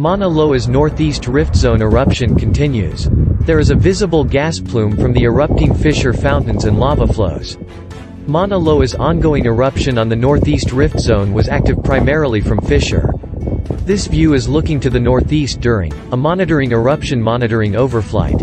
Mauna Loa's northeast rift zone eruption continues. There is a visible gas plume from the erupting fissure fountains and lava flows. Mauna Loa's ongoing eruption on the northeast rift zone was active primarily from fissure. This view is looking to the northeast during a monitoring eruption monitoring overflight.